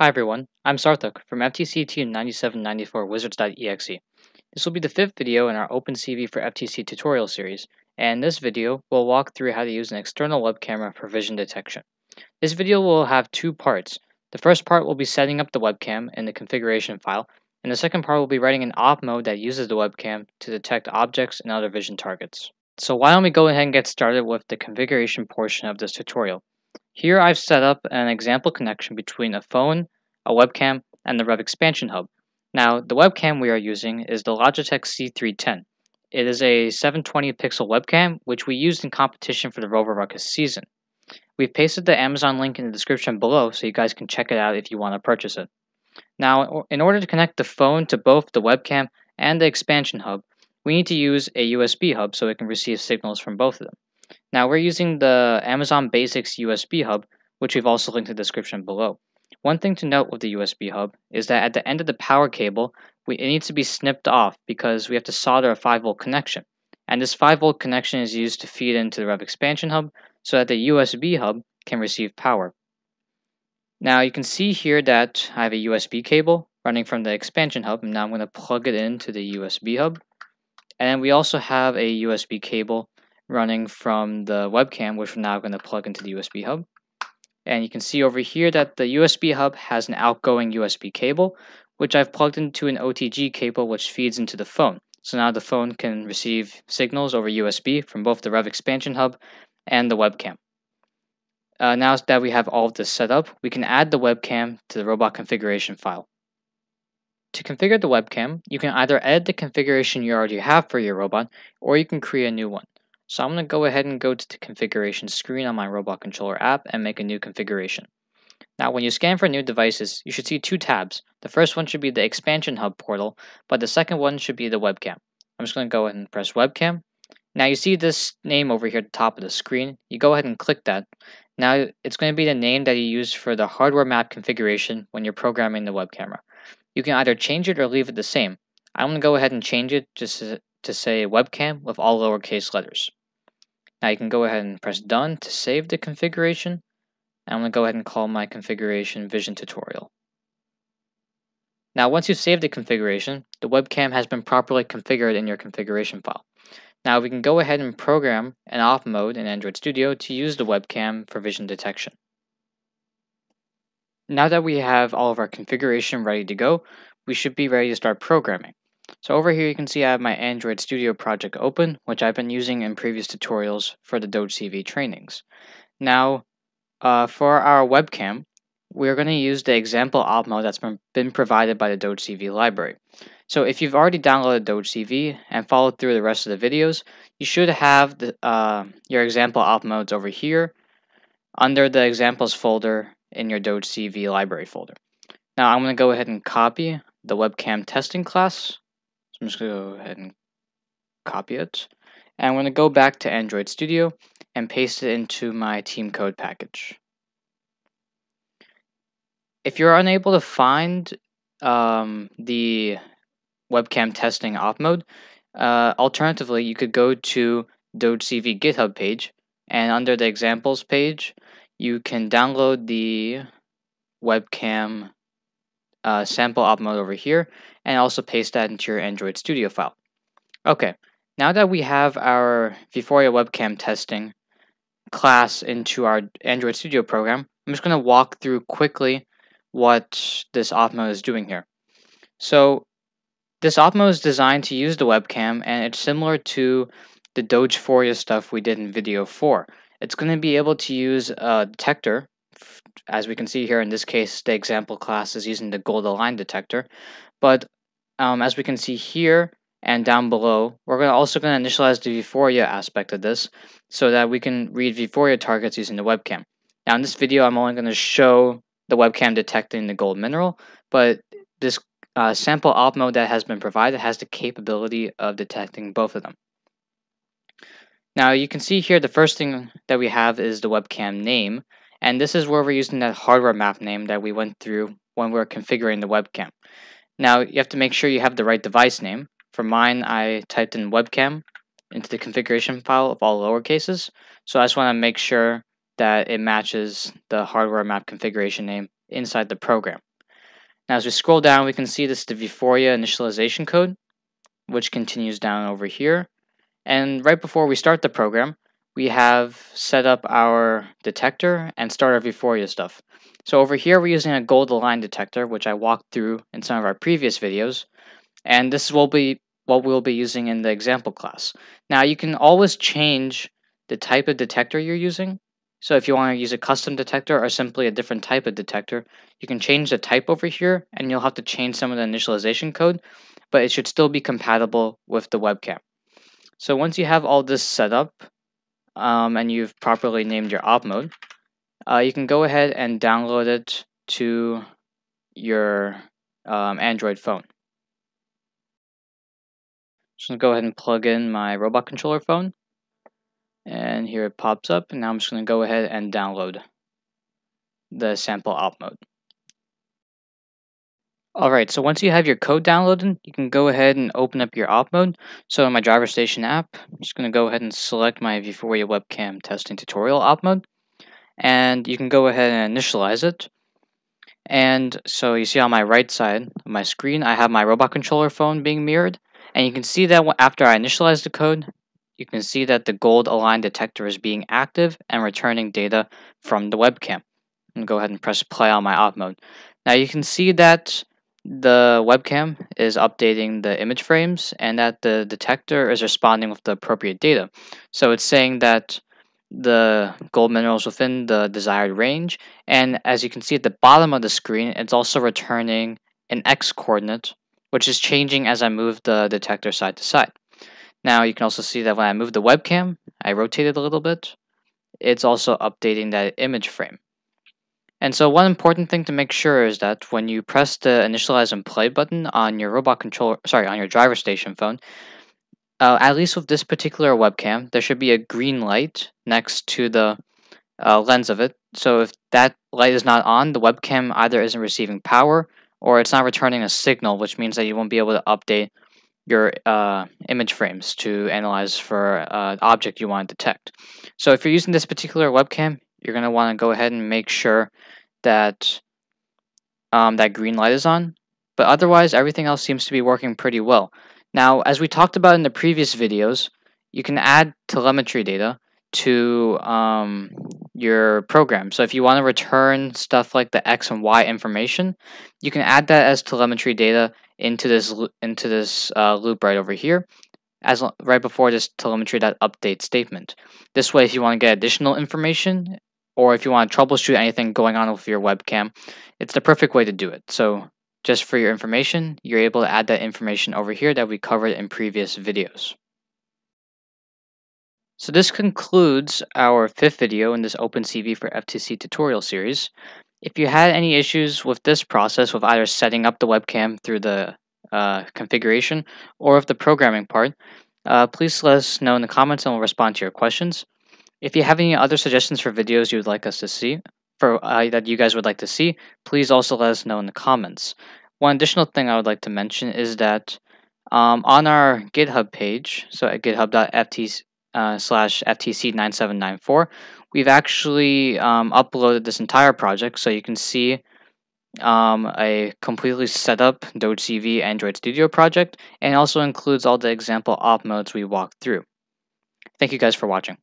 Hi everyone, I'm Sarthak from FTC Team 9794 Wizards.exe. This will be the fifth video in our OpenCV for FTC tutorial series, and in this video, we'll walk through how to use an external web camera for vision detection. This video will have two parts. The first part will be setting up the webcam in the configuration file, and the second part will be writing an op mode that uses the webcam to detect objects and other vision targets. So why don't we go ahead and get started with the configuration portion of this tutorial. Here I've set up an example connection between a phone, a webcam, and the Rev Expansion Hub. Now, the webcam we are using is the Logitech C310. It is a 720 pixel webcam, which we used in competition for the Rover Ruckus season. We've pasted the Amazon link in the description below so you guys can check it out if you want to purchase it. Now, in order to connect the phone to both the webcam and the expansion hub, we need to use a USB hub so it can receive signals from both of them. Now we're using the Amazon Basics USB hub, which we've also linked in the description below. One thing to note with the USB hub is that at the end of the power cable, we, it needs to be snipped off because we have to solder a 5 volt connection. And this 5 volt connection is used to feed into the Rev expansion hub so that the USB hub can receive power. Now you can see here that I have a USB cable running from the expansion hub and now I'm going to plug it into the USB hub. And we also have a USB cable running from the webcam, which we're now going to plug into the USB hub. And you can see over here that the USB hub has an outgoing USB cable, which I've plugged into an OTG cable which feeds into the phone. So now the phone can receive signals over USB from both the Rev expansion hub and the webcam. Uh, now that we have all of this set up, we can add the webcam to the robot configuration file. To configure the webcam, you can either edit the configuration you already have for your robot, or you can create a new one. So I'm going to go ahead and go to the configuration screen on my robot controller app and make a new configuration. Now when you scan for new devices, you should see two tabs. The first one should be the expansion hub portal, but the second one should be the webcam. I'm just going to go ahead and press webcam. Now you see this name over here at the top of the screen. You go ahead and click that. Now it's going to be the name that you use for the hardware map configuration when you're programming the web camera. You can either change it or leave it the same. I'm going to go ahead and change it just to say webcam with all lowercase letters. Now you can go ahead and press done to save the configuration. I'm going to go ahead and call my configuration vision tutorial. Now once you save the configuration, the webcam has been properly configured in your configuration file. Now we can go ahead and program an op mode in Android Studio to use the webcam for vision detection. Now that we have all of our configuration ready to go, we should be ready to start programming. So over here you can see I have my Android Studio project open, which I've been using in previous tutorials for the Doge CV trainings. Now, uh, for our webcam, we're going to use the example op mode that's been provided by the Doge CV library. So if you've already downloaded Doge CV and followed through the rest of the videos, you should have the, uh, your example op modes over here under the examples folder in your Doge CV library folder. Now I'm going to go ahead and copy the webcam testing class I'm just going to go ahead and copy it. And I'm going to go back to Android Studio and paste it into my team code package. If you're unable to find um, the webcam testing op mode, uh, alternatively, you could go to CV GitHub page, and under the examples page, you can download the webcam uh, sample op mode over here and also paste that into your Android Studio file. Okay, now that we have our Vuforia webcam testing class into our Android Studio program, I'm just going to walk through quickly what this op mode is doing here. So this op mode is designed to use the webcam and it's similar to the Dogeforia stuff we did in video 4. It's going to be able to use a detector as we can see here in this case, the example class is using the gold align detector. But um, as we can see here and down below, we're gonna also going to initialize the Vuforia aspect of this so that we can read Vuforia targets using the webcam. Now in this video, I'm only going to show the webcam detecting the gold mineral, but this uh, sample op mode that has been provided has the capability of detecting both of them. Now you can see here the first thing that we have is the webcam name, and this is where we're using that hardware map name that we went through when we were configuring the webcam. Now, you have to make sure you have the right device name. For mine, I typed in webcam into the configuration file of all lower cases. So I just want to make sure that it matches the hardware map configuration name inside the program. Now as we scroll down, we can see this is the Vuforia initialization code, which continues down over here. And right before we start the program, we have set up our detector and start our Vuforia stuff. So over here, we're using a gold align detector, which I walked through in some of our previous videos. And this will be what we'll be using in the example class. Now you can always change the type of detector you're using. So if you want to use a custom detector or simply a different type of detector, you can change the type over here and you'll have to change some of the initialization code, but it should still be compatible with the webcam. So once you have all this set up um, and you've properly named your op mode, uh, you can go ahead and download it to your um, Android phone. Just gonna go ahead and plug in my robot controller phone. And here it pops up. And now I'm just gonna go ahead and download the sample op mode. Alright, so once you have your code downloaded, you can go ahead and open up your op mode. So in my driver station app, I'm just going to go ahead and select my Vuforia webcam testing tutorial op mode. And you can go ahead and initialize it. And so you see on my right side of my screen, I have my robot controller phone being mirrored. And you can see that after I initialize the code, you can see that the gold align detector is being active and returning data from the webcam. I'm go ahead and press play on my op mode. Now you can see that the webcam is updating the image frames and that the detector is responding with the appropriate data. So it's saying that the gold minerals within the desired range and as you can see at the bottom of the screen it's also returning an x coordinate which is changing as I move the detector side to side. Now you can also see that when I move the webcam, I rotate it a little bit, it's also updating that image frame. And so one important thing to make sure is that when you press the initialize and play button on your robot controller, sorry, on your driver station phone, uh, at least with this particular webcam, there should be a green light next to the uh, lens of it. So if that light is not on, the webcam either isn't receiving power or it's not returning a signal, which means that you won't be able to update your uh, image frames to analyze for an uh, object you want to detect. So if you're using this particular webcam, you're going to want to go ahead and make sure that um, that green light is on. But otherwise, everything else seems to be working pretty well. Now, as we talked about in the previous videos, you can add telemetry data to um, your program. So if you want to return stuff like the X and Y information, you can add that as telemetry data into this into this uh, loop right over here, as right before this telemetry.update statement. This way, if you want to get additional information, or if you want to troubleshoot anything going on with your webcam, it's the perfect way to do it. So just for your information, you're able to add that information over here that we covered in previous videos. So this concludes our fifth video in this OpenCV for FTC tutorial series. If you had any issues with this process with either setting up the webcam through the uh, configuration or with the programming part, uh, please let us know in the comments and we'll respond to your questions. If you have any other suggestions for videos you would like us to see, for uh, that you guys would like to see, please also let us know in the comments. One additional thing I would like to mention is that um, on our GitHub page, so at github.ft uh, slash FTC9794, we've actually um, uploaded this entire project so you can see um, a completely set up DogeCV Android Studio project and also includes all the example op modes we walked through. Thank you guys for watching.